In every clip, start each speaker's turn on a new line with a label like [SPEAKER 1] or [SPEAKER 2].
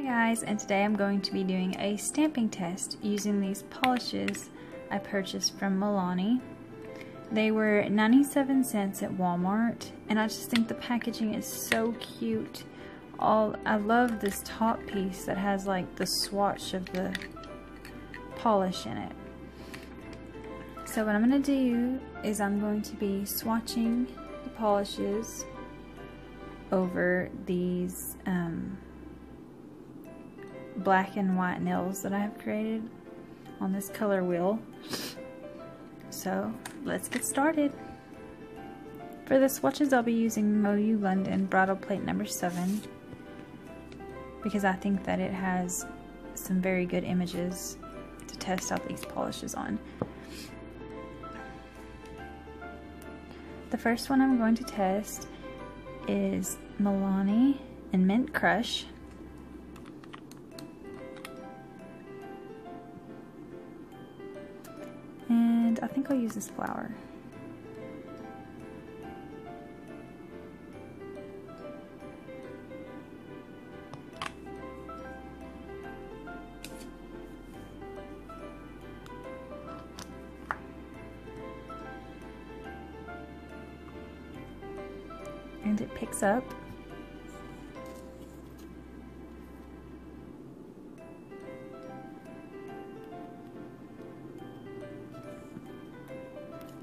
[SPEAKER 1] Hi guys, and today I'm going to be doing a stamping test using these polishes I purchased from Milani. They were 97 cents at Walmart, and I just think the packaging is so cute. All I love this top piece that has like the swatch of the polish in it. So what I'm going to do is I'm going to be swatching the polishes over these um, black and white nails that I have created on this color wheel. So let's get started. For the swatches I'll be using MoYou London Bridal Plate number 7 because I think that it has some very good images to test out these polishes on. The first one I'm going to test is Milani and Mint Crush. And I think I'll use this flower. and it picks up.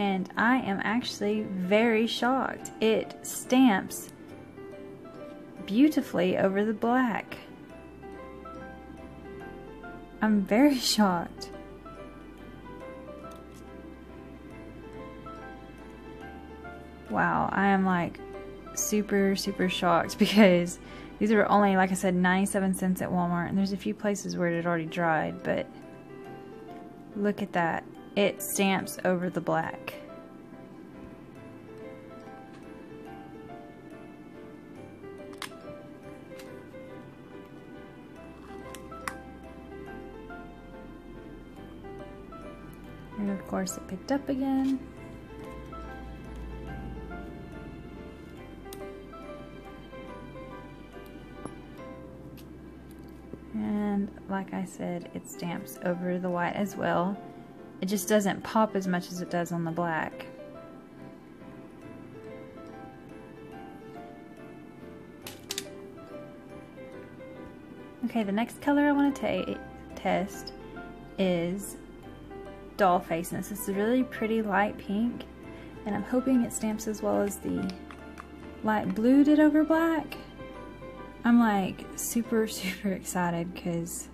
[SPEAKER 1] And I am actually very shocked. It stamps beautifully over the black. I'm very shocked. Wow, I am like super, super shocked because these are only, like I said, 97 cents at Walmart. And there's a few places where it had already dried, but look at that. It stamps over the black. And of course it picked up again. and like I said it stamps over the white as well it just doesn't pop as much as it does on the black. Okay the next color I want to test is doll face and this is a really pretty light pink and I'm hoping it stamps as well as the light blue did over black. I'm like super, super excited because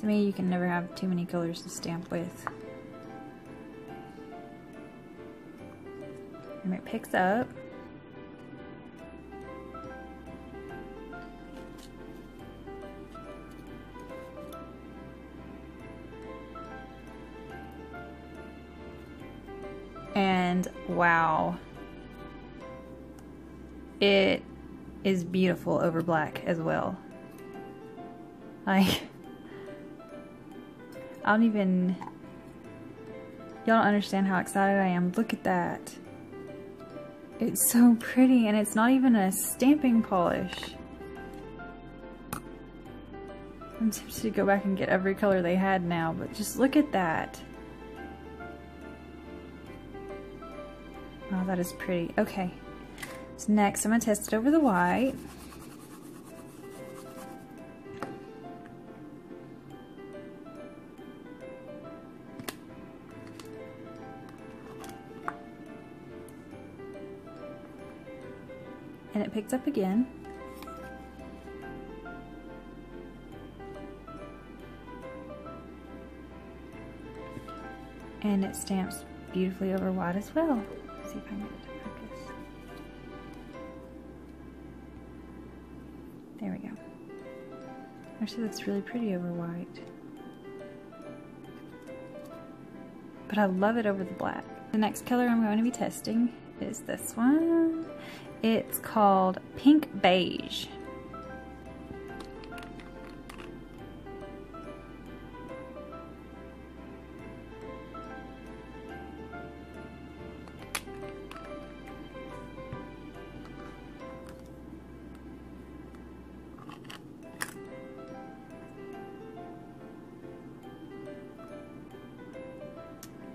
[SPEAKER 1] to me you can never have too many colors to stamp with. And it picks up. and wow it is beautiful over black as well like I don't even y'all don't understand how excited I am look at that it's so pretty and it's not even a stamping polish I'm tempted to go back and get every color they had now but just look at that Oh, that is pretty. Okay. So next I'm going to test it over the white. And it picked up again. And it stamps beautifully over white as well see if I can get it to focus. There we go. Actually looks really pretty over white. But I love it over the black. The next color I'm going to be testing is this one. It's called Pink Beige.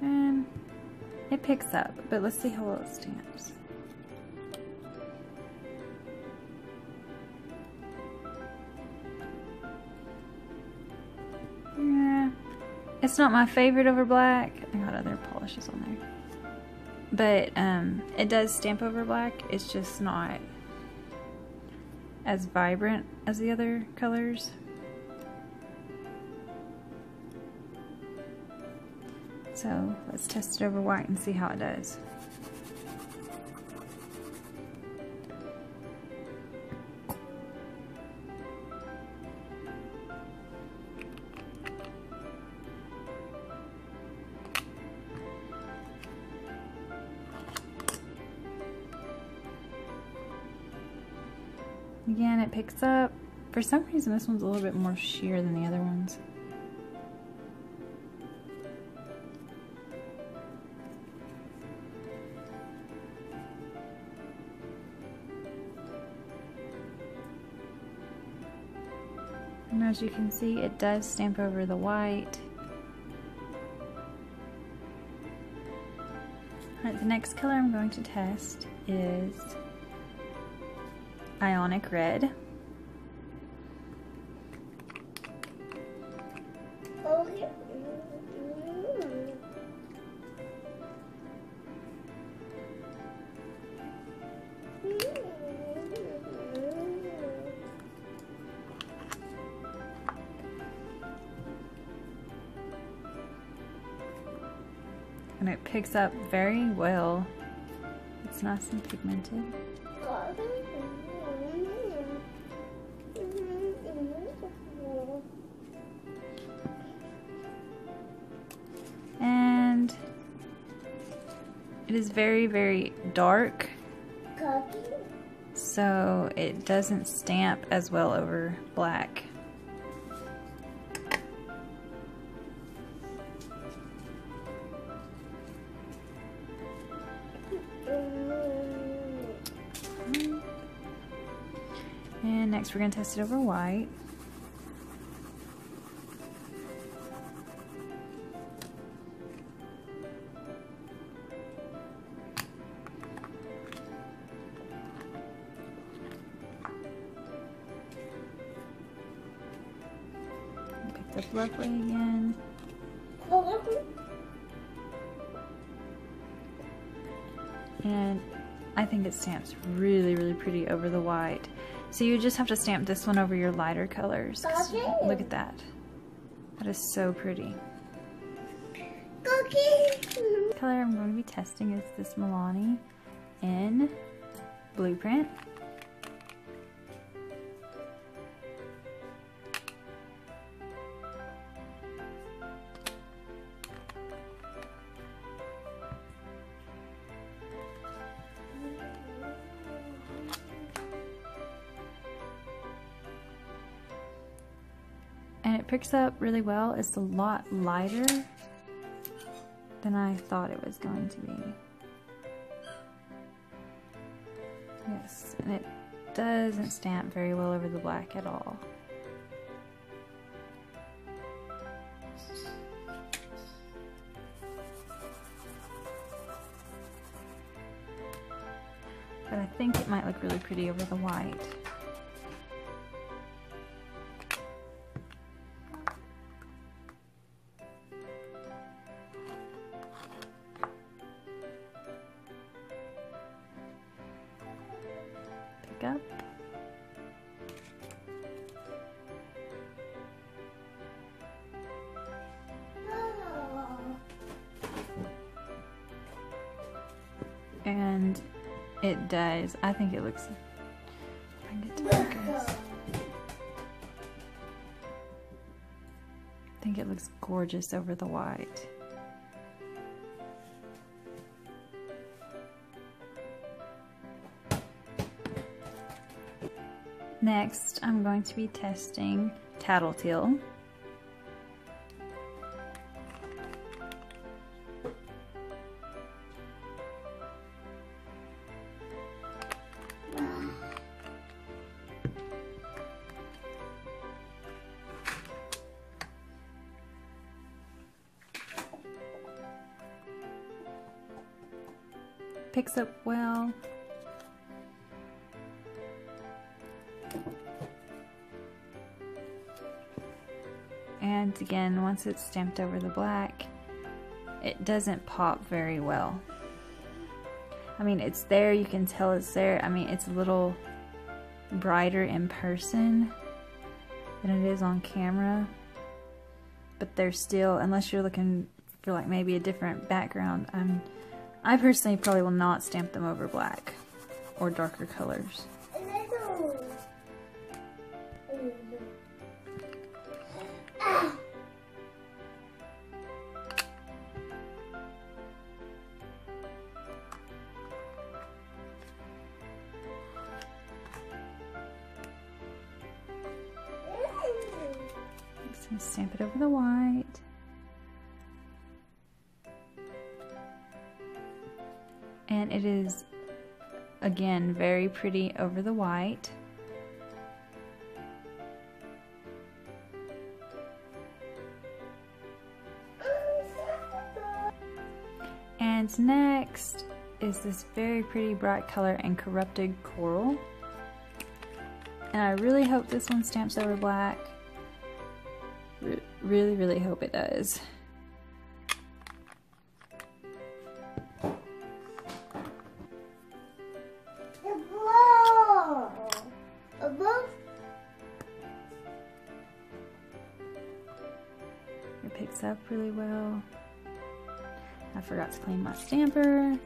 [SPEAKER 1] And it picks up, but let's see how well it stamps. It's not my favorite over black. I got other polishes on there. But um, it does stamp over black. It's just not as vibrant as the other colors. So let's test it over white and see how it does. Picks up. For some reason, this one's a little bit more sheer than the other ones. And as you can see, it does stamp over the white. Alright, the next color I'm going to test is Ionic Red. Up very well. It's nice and pigmented. And it is very, very dark. So it doesn't stamp as well over black. Next we're going to test it over white. Picked up lovely again. And I think it stamps really, really pretty over the white. So you just have to stamp this one over your lighter colors. Look at that. That is so pretty. The color I'm going to be testing is this Milani in Blueprint. It picks up really well. It's a lot lighter than I thought it was going to be. Yes, and it doesn't stamp very well over the black at all. But I think it might look really pretty over the white. And it does. I think it looks. I get to focus. I think it looks gorgeous over the white. Next, I'm going to be testing Tattletale. Up well. And again, once it's stamped over the black, it doesn't pop very well. I mean, it's there, you can tell it's there. I mean, it's a little brighter in person than it is on camera. But they're still, unless you're looking for like maybe a different background, I'm, I personally probably will not stamp them over black or darker colors. stamp it over the white. And it is, again, very pretty over the white. And next is this very pretty bright color and corrupted coral. And I really hope this one stamps over black. Re really, really hope it does. Up really well. I forgot to clean my stamper.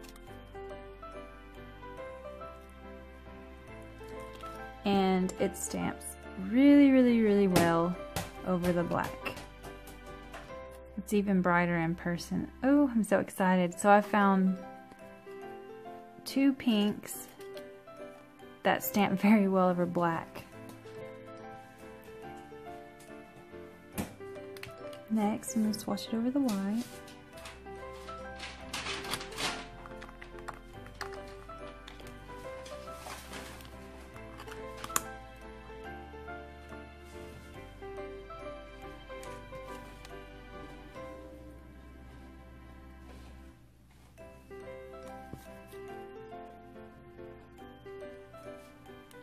[SPEAKER 1] And it stamps really, really, really well over the black. It's even brighter in person. Oh, I'm so excited. So I found two pinks that stamp very well over black. Next, I'm going to swatch it over the white.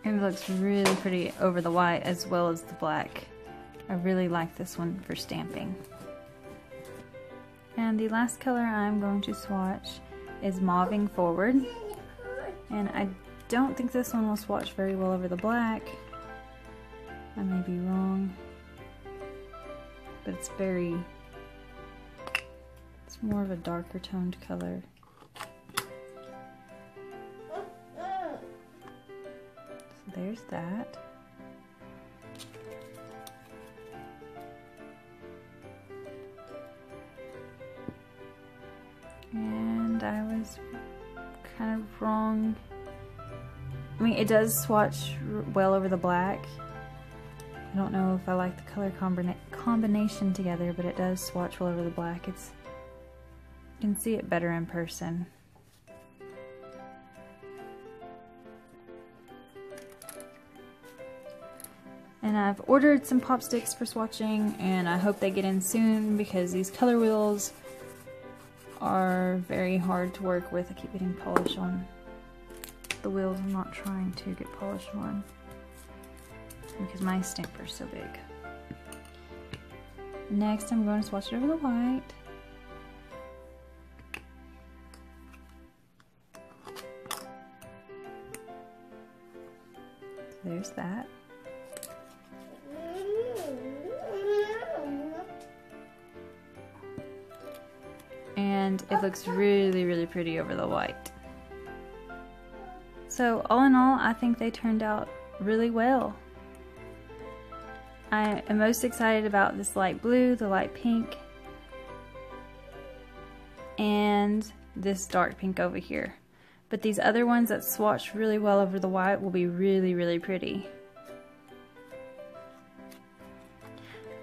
[SPEAKER 1] It looks really pretty over the white as well as the black. Really like this one for stamping. And the last color I'm going to swatch is Mauving Forward. And I don't think this one will swatch very well over the black. I may be wrong. But it's very, it's more of a darker toned color. So there's that. It does swatch well over the black. I don't know if I like the color combina combination together, but it does swatch well over the black. It's you can see it better in person. And I've ordered some pop sticks for swatching and I hope they get in soon because these color wheels are very hard to work with. I keep getting polish on the wheels I'm not trying to get polished on because my stamper is so big. Next I'm going to swatch it over the white. there's that. and it looks really, really pretty over the white. So all in all, I think they turned out really well. I am most excited about this light blue, the light pink, and this dark pink over here. But these other ones that swatch really well over the white will be really, really pretty.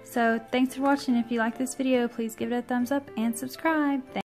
[SPEAKER 1] So thanks for watching. If you like this video, please give it a thumbs up and subscribe. Thanks